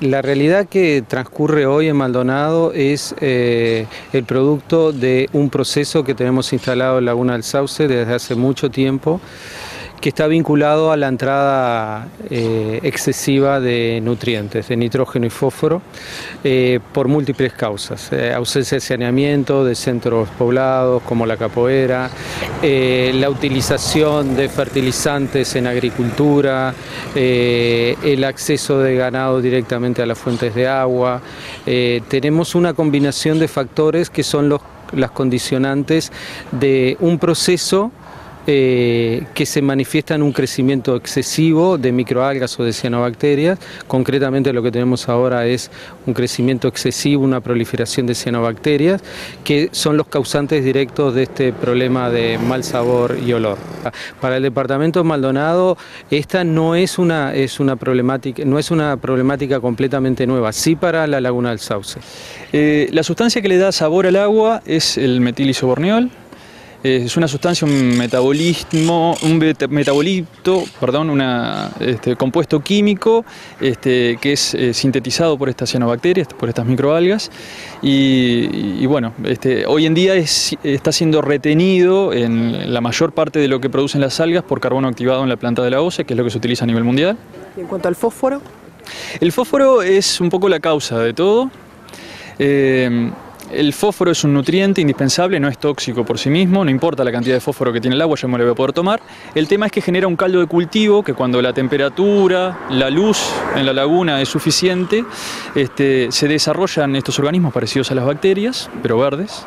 La realidad que transcurre hoy en Maldonado es eh, el producto de un proceso que tenemos instalado en Laguna del Sauce desde hace mucho tiempo que está vinculado a la entrada eh, excesiva de nutrientes, de nitrógeno y fósforo, eh, por múltiples causas. Eh, ausencia de saneamiento de centros poblados como la capoeira, la utilización de fertilizantes en agricultura, el acceso de ganado directamente a las fuentes de agua. tenemos una combinación de factores que son los, las condicionantes de un proceso eh, que se manifiesta en un crecimiento excesivo de microalgas o de cianobacterias. Concretamente lo que tenemos ahora es un crecimiento excesivo, una proliferación de cianobacterias, que son los causantes directos de este problema de mal sabor y olor. Para el departamento de Maldonado, esta no es una, es una, problemática, no es una problemática completamente nueva, sí para la laguna del Sauce. Eh, la sustancia que le da sabor al agua es el metilisoborneol, es una sustancia, un metabolismo, un metabolito, perdón, un este, compuesto químico este, que es eh, sintetizado por estas cianobacterias, por estas microalgas, y, bueno, este, hoy en día está siendo retenido en la mayor parte de lo que producen las algas por carbono activado en la planta de la OCE, que es lo que se utiliza a nivel mundial. ¿Y en cuanto al fósforo? El fósforo es un poco la causa de todo. Eh, el fósforo es un nutriente indispensable, no es tóxico por sí mismo, no importa la cantidad de fósforo que tiene el agua, ya me lo voy a poder tomar. El tema es que genera un caldo de cultivo que cuando la temperatura, la luz en la laguna es suficiente, este, se desarrollan estos organismos parecidos a las bacterias, pero verdes,